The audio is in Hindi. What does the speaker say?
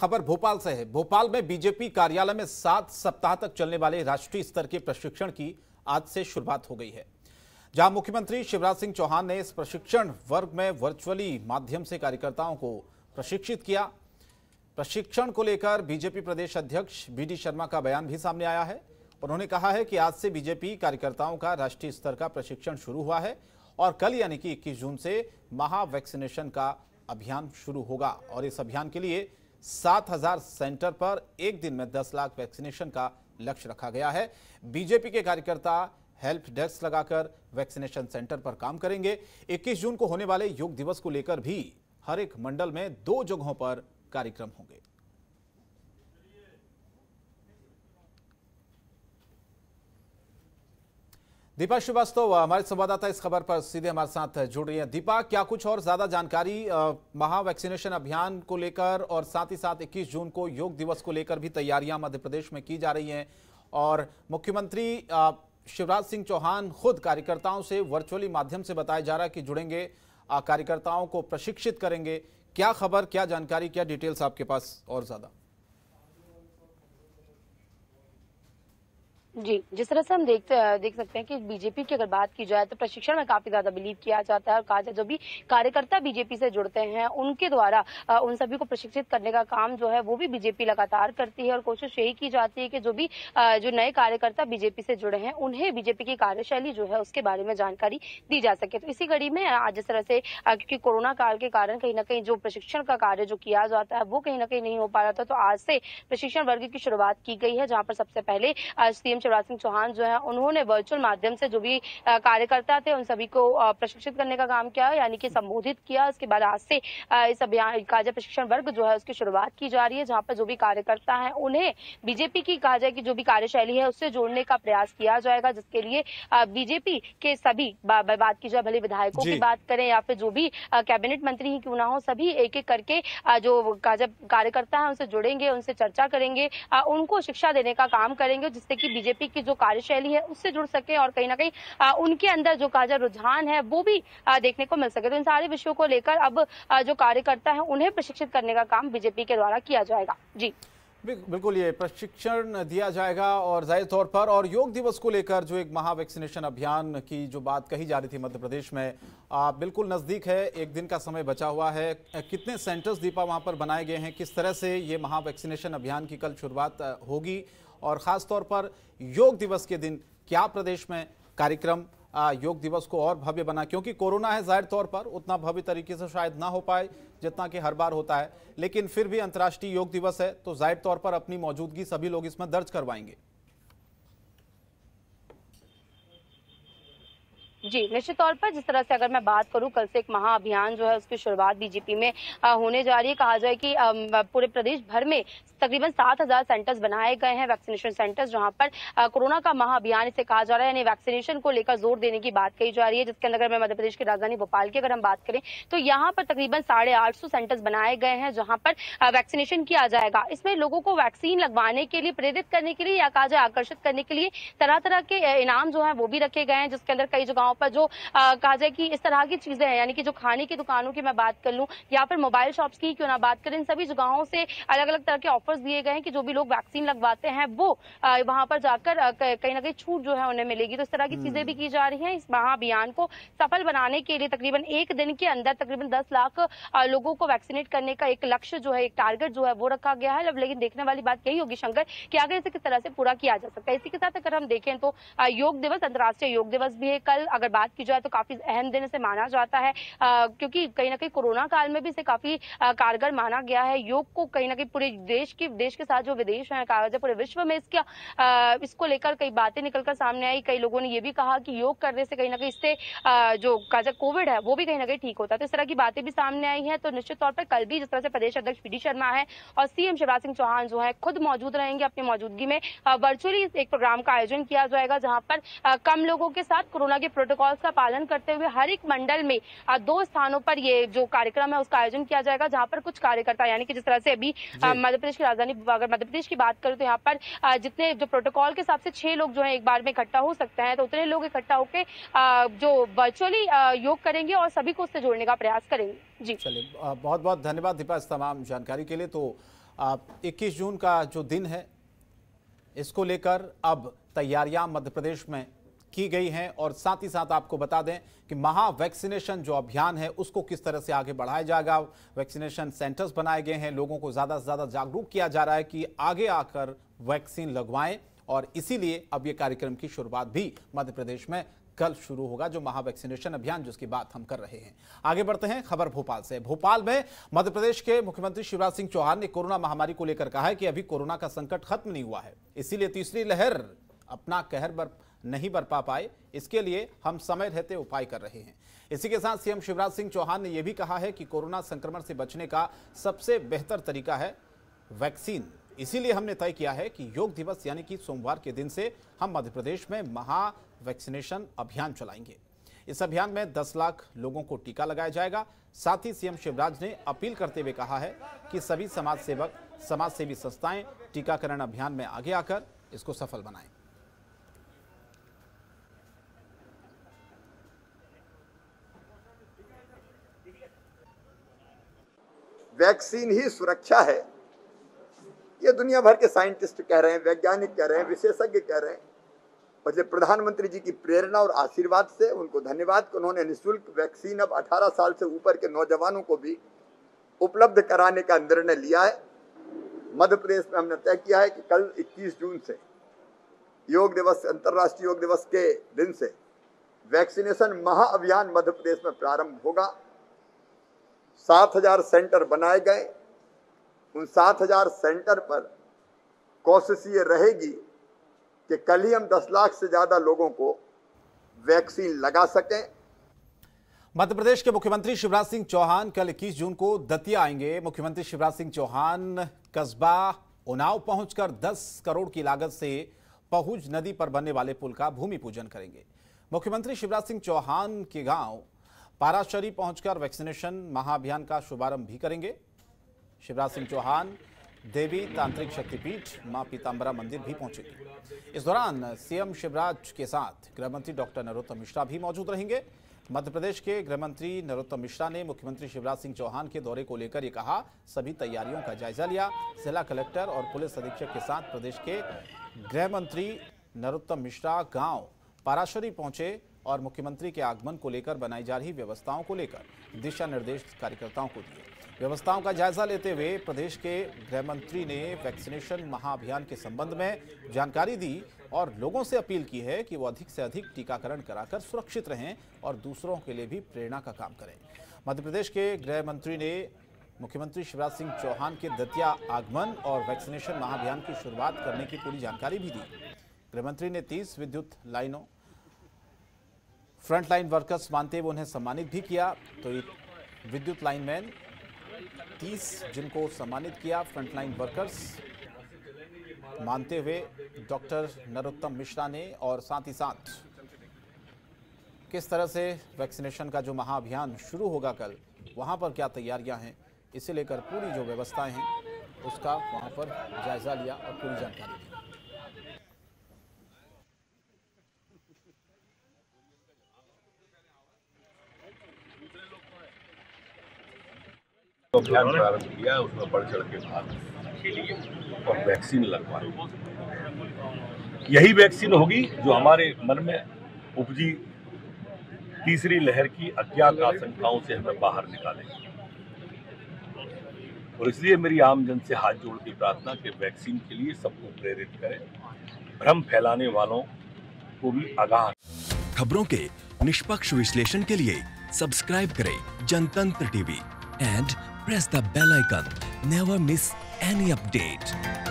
खबर भोपाल से है। भोपाल में बीजेपी कार्यालय में सात सप्ताह तक चलने वाले राष्ट्रीय स्तर के प्रशिक्षण की आज से शुरुआत हो गई है। जहाँ मुख्यमंत्री शिवराज सिंह चौहान ने इस प्रशिक्षण वर्ग में वर्चुअली माध्यम से कार्यकर्ताओं को प्रशिक्षित किया। प्रशिक्षण को लेकर बीजेपी प्रदेश अध्यक्ष बी शर्मा का बयान भी सामने आया है। उन्होंने कहा है कि आज से बीजेपी कार्यकर्ताओं का राष्ट्रीय स्तर का प्रशिक्षण शुरू हुआ है और कल यानी कि 21 जून से महा वैक्सीनेशन का अभियान शुरू होगा और इस अभियान के लिए 7000 सेंटर पर एक दिन में 10 लाख वैक्सीनेशन का लक्ष्य रखा गया है। बीजेपी के कार्यकर्ता हेल्प डेस्क लगाकर वैक्सीनेशन सेंटर पर काम करेंगे। 21 जून को होने वाले योग दिवस को लेकर भी हर एक मंडल में दो जगहों पर कार्यक्रम होंगे। दीपा श्रीवास्तव, हमारे संवाददाता इस खबर पर सीधे हमारे साथ जुड़ रही हैं। दीपा, क्या कुछ और ज़्यादा जानकारी महा वैक्सीनेशन अभियान को लेकर और साथ ही साथ 21 जून को योग दिवस को लेकर भी तैयारियाँ मध्य प्रदेश में की जा रही हैं? और मुख्यमंत्री शिवराज सिंह चौहान खुद कार्यकर्ताओं से वर्चुअली माध्यम से बताया जा रहा है कि जुड़ेंगे कार्यकर्ताओं को प्रशिक्षित करेंगे। क्या खबर, क्या जानकारी, क्या डिटेल्स आपके पास और ज़्यादा? जी, जिस तरह से हम देखते, देख सकते हैं कि बीजेपी की अगर बात की जाए तो प्रशिक्षण में काफ़ी ज़्यादा बिलीव किया जाता है और कहा जाए जो भी कार्यकर्ता बीजेपी से जुड़ते हैं, उनके द्वारा उन सभी को प्रशिक्षित करने का काम जो है वो भी बीजेपी लगातार करती है और कोशिश यही की जाती है कि जो भी जो नए कार्यकर्ता बीजेपी से जुड़े हैं, उन्हें बीजेपी की कार्यशैली जो है उसके बारे में जानकारी दी जा सके। तो इसी कड़ी में, आज जिस तरह से क्योंकि कोरोना काल के कारण कहीं ना कहीं जो प्रशिक्षण का कार्य जो किया जाता है वो कहीं ना कहीं नहीं हो पा रहा था तो आज से प्रशिक्षण वर्ग की शुरुआत की गई है, जहाँ पर सबसे पहले सीएम शिवराज सिंह चौहान जो है उन्होंने वर्चुअल माध्यम से जो भी कार्यकर्ता थे उन सभी को प्रशिक्षित करने का काम किया यानी कि संबोधित किया। उसके बाद आज से इस अभियान कार्य प्रशिक्षण वर्ग जो है उसकी शुरुआत की जा रही है जहाँ पर जो भी कार्यकर्ता है उन्हें बीजेपी की कहा जाए कि जो भी कार्यशैली है उससे जोड़ने का प्रयास किया जाएगा जिसके लिए बीजेपी के सभी बात की जाए भले विधायकों की बात करें या फिर जो भी कैबिनेट मंत्री ही क्यों ना हो सभी एक एक करके जो कार्यकर्ता है उनसे जुड़ेंगे उनसे चर्चा करेंगे उनको शिक्षा देने का काम करेंगे जिससे कि बीजेपी की जो कार्यशैली है उससे जुड़ सके और कहीं ना कहीं उनके अंदर जो काजा रुझान है वो भी देखने को मिल सके। तो इन सारे विषयों को लेकर अब जो कार्यकर्ता है उन्हें प्रशिक्षित करने का काम बीजेपी के द्वारा किया जाएगा। जी। बिल्कुल ये प्रशिक्षण दिया जाएगा और ज़ाहिर तौर पर और योग दिवस को लेकर जो एक महा वैक्सीनेशन अभियान की जो बात कही जा रही थी मध्य प्रदेश में आ, बिल्कुल नज़दीक है एक दिन का समय बचा हुआ है। कितने सेंटर्स दीपा वहाँ पर बनाए गए हैं किस तरह से ये महा वैक्सीनेशन अभियान की कल शुरुआत होगी और ख़ास तौर पर योग दिवस के दिन क्या प्रदेश में कार्यक्रम योग दिवस को और भव्य बना? क्योंकि कोरोना है ज़ाहिर तौर पर, उतना भव्य तरीके से शायद ना हो पाए जितना कि हर बार होता है। लेकिन फिर भी अंतर्राष्ट्रीय योग दिवस है तो ज़ाहिर तौर पर अपनी मौजूदगी सभी लोग इसमें दर्ज करवाएँगे। जी, निश्चित तौर पर जिस तरह से अगर मैं बात करूँ, कल से एक महा अभियान जो है, उसकी शुरुआत बीजेपी में होने जा रही है। कहा जाए कि पूरे प्रदेश भर में तकरीबन सात हज़ार सेंटर्स बनाए गए हैं, वैक्सीनेशन सेंटर्स, जहाँ पर कोरोना का महा अभियान इसे कहा जा रहा है। यानी वैक्सीनेशन को लेकर ज़ोर देने की बात कही जा रही है, जिसके अंदर मैं मध्यप्रदेश की राजधानी भोपाल की अगर हम बात करें तो यहाँ पर तकरीबन साढ़े आठ सौ सेंटर्स बनाए गए हैं, जहाँ पर वैक्सीनेशन किया जाएगा। इसमें लोगों को वैक्सीन लगवाने के लिए, प्रेरित करने के लिए या कहा जाए आकर्षित करने के लिए तरह तरह के इनाम जो है, वो भी रखे गए हैं, जिसके अंदर कई जगहों जगहों पर जो कहा जाए कि इस तरह की चीज़ें हैं यानी कि जो खाने की दुकानों की मैं बात कर लूँ या फिर मोबाइल शॉप्स की क्यों ना बात करें इन सभी जगहों से अलग अलग तरह के ऑफर्स दिए गए हैं कि जो भी लोग वैक्सीन लगवाते हैं वो वहाँ पर जाकर कहीं ना कहीं छूट जो है उन्हें मिलेगी। तो इस तरह की चीज़ें भी की जा रही है इस महाअभियान को सफल बनाने के लिए। तकरीबन एक दिन के अंदर तकरीबन दस लाख लोगों को वैक्सीनेट करने का एक लक्ष्य जो है एक टारगेट जो है वो रखा गया है। लेकिन देखने वाली बात यही होगी शंकर कि आगे इसे किस तरह से पूरा किया जा सकता है। इसी के साथ अगर हम देखें तो योग दिवस अंतर्राष्ट्रीय योग दिवस भी है। कल अगर बात की जाए तो काफ़ी अहम दिन से माना जाता है। क्योंकि कहीं ना कहीं कोरोना काल में भी इसे काफ़ी कारगर माना गया है। योग को कहीं ना कहीं पूरे देश की, देश के साथ जो विदेश है पूरे विश्व में इसका इसको लेकर कई बातें निकलकर सामने आई। कई लोगों ने ये भी कहा कि योग करने से कहीं ना कहीं इससे जो काजा कोविड है, वो भी कहीं ना कहीं ठीक होता है। तो इस तरह की बातें भी सामने आई है। तो निश्चित तौर पर कल भी जिस तरह से प्रदेश अध्यक्ष पी शर्मा है और सीएम शिवराज सिंह चौहान जो है, खुद मौजूद रहेंगे अपनी मौजूदगी में। वर्चुअली एक प्रोग्राम का आयोजन किया जाएगा जहाँ पर कम लोगों के साथ कोरोना के प्रोटोकॉल्स का पालन करते हुए हर एक मंडल में दो स्थानों पर ये जो कार्यक्रम है उसका आयोजन किया जाएगा जहाँ पर कुछ कार्यकर्ता यानी कि जिस तरह से अभी मध्य प्रदेश की राजधानी अगर मध्य प्रदेश की बात करें तो यहाँ पर जितने जो प्रोटोकॉल के हिसाब से छह लोग जो है एक बार में इकट्ठा हो सकते हैं तो उतने लोग इकट्ठा होकर जो वर्चुअली योग करेंगे और सभी को उससे जोड़ने का प्रयास करेंगे। जी। चलिए बहुत बहुत धन्यवाद दीपा इस तमाम जानकारी के लिए। तो इक्कीस जून का जो दिन है इसको लेकर अब तैयारियाँ मध्य प्रदेश में की गई हैं और साथ ही साथ आपको बता दें कि महा वैक्सीनेशन जो अभियान है, उसको किस तरह से आगे बढ़ाया जाएगा। वैक्सीनेशन सेंटर्स बनाए गए हैं, लोगों को ज़्यादा से ज़्यादा जागरूक किया जा रहा है कि आगे आकर वैक्सीन लगवाएँ और इसीलिए अब ये कार्यक्रम की शुरुआत भी मध्य प्रदेश में कल शुरू होगा, जो महा वैक्सीनेशन अभियान जिसकी बात हम कर रहे हैं। आगे बढ़ते हैं खबर भोपाल से। भोपाल में मध्य प्रदेश के मुख्यमंत्री शिवराज सिंह चौहान ने कोरोना महामारी को लेकर कहा है कि अभी कोरोना का संकट खत्म नहीं हुआ है, इसीलिए तीसरी लहर अपना कहर बर, नहीं बरपा पाए, इसके लिए हम समय रहते उपाय कर रहे हैं। इसी के साथ सीएम शिवराज सिंह चौहान ने यह भी कहा है कि कोरोना संक्रमण से बचने का सबसे बेहतर तरीका है वैक्सीन। इसीलिए हमने तय किया है कि योग दिवस यानी कि सोमवार के दिन से हम मध्य प्रदेश में महा वैक्सीनेशन अभियान चलाएँगे। इस अभियान में 10 लाख लोगों को टीका लगाया जाएगा। साथ ही सीएम शिवराज ने अपील करते हुए कहा है कि सभी समाज सेवक समाज सेवी संस्थाएँ टीकाकरण अभियान में आगे आकर इसको सफल बनाएँ। वैक्सीन ही सुरक्षा है। ये दुनिया भर के साइंटिस्ट कह रहे हैं, वैज्ञानिक कह रहे हैं, विशेषज्ञ कह रहे हैं। और प्रधानमंत्री जी की प्रेरणा और आशीर्वाद से, उनको धन्यवाद कि उन्होंने निशुल्क वैक्सीन अब 18 साल से ऊपर के नौजवानों को भी उपलब्ध कराने का निर्णय लिया है। मध्य प्रदेश में हमने तय किया है कि कल 21 जून से, योग दिवस, अंतर्राष्ट्रीय योग दिवस के दिन से, वैक्सीनेशन महाअभियान मध्य प्रदेश में प्रारंभ होगा। सात हज़ार सेंटर बनाए गए। उन सात हज़ार सेंटर पर कोशिश ये रहेगी कि कल ही हम दस लाख से ज़्यादा लोगों को वैक्सीन लगा सकें। मध्य प्रदेश के मुख्यमंत्री शिवराज सिंह चौहान कल 21 जून को दतिया आएँगे। मुख्यमंत्री शिवराज सिंह चौहान कस्बा उनाव पहुंचकर 10 करोड़ की लागत से पहुज नदी पर बनने वाले पुल का भूमि पूजन करेंगे। मुख्यमंत्री शिवराज सिंह चौहान के गाँव पाराशरी पहुंचकर वैक्सीनेशन महाअभियान का शुभारंभ भी करेंगे। शिवराज सिंह चौहान, देवी तांत्रिक शक्तिपीठ, माँ पीताम्बरा मंदिर भी पहुंचेगी। इस दौरान सीएम शिवराज के साथ गृहमंत्री डॉक्टर नरोत्तम मिश्रा भी मौजूद रहेंगे। मध्य प्रदेश के गृहमंत्री नरोत्तम मिश्रा ने मुख्यमंत्री शिवराज सिंह चौहान के दौरे को लेकर ये कहा, सभी तैयारियों का जायजा लिया। जिला कलेक्टर और पुलिस अधीक्षक के साथ प्रदेश के गृहमंत्री नरोत्तम मिश्रा गाँव पाराशरी पहुँचे। और मुख्यमंत्री के आगमन को लेकर बनाई जा रही व्यवस्थाओं को लेकर दिशा निर्देश कार्यकर्ताओं को दिए। व्यवस्थाओं का जायजा लेते हुए प्रदेश के गृह मंत्री ने वैक्सीनेशन महाअभियान के संबंध में जानकारी दी और लोगों से अपील की है कि वो अधिक से अधिक टीकाकरण कराकर सुरक्षित रहें और दूसरों के लिए भी प्रेरणा का काम करें। मध्य प्रदेश के गृह मंत्री ने मुख्यमंत्री शिवराज सिंह चौहान के दतिया आगमन और वैक्सीनेशन महाअभियान की शुरुआत करने की पूरी जानकारी भी दी। गृहमंत्री ने तीस विद्युत लाइनों फ्रंटलाइन वर्कर्स मानते हुए उन्हें सम्मानित भी किया तो विद्युत लाइनमैन 30 जिनको सम्मानित किया फ्रंटलाइन वर्कर्स मानते हुए डॉक्टर नरोत्तम मिश्रा ने और साथ ही साथ किस तरह से वैक्सीनेशन का जो महाअभियान शुरू होगा कल, वहाँ पर क्या तैयारियाँ हैं, इसे लेकर पूरी जो व्यवस्थाएँ हैं, उसका वहाँ पर जायजा लिया और पूरी जानकारी दी। अभियान प्रारंभ किया उसमें बढ़ चढ़ के भाग और वैक्सीन लगवाई यही वैक्सीन होगी जो हमारे मन में उपजी तीसरी लहर की अज्ञात आशंकाओं से हमें बाहर निकालेगी। और इसलिए मेरी आम जन से हाथ जोड़ की प्रार्थना कि वैक्सीन के लिए सबको प्रेरित करें, भ्रम फैलाने वालों को भी आगाह खबरों के निष्पक्ष विश्लेषण के लिए सब्सक्राइब करें Jantantra TV and press the bell icon. Never miss any update.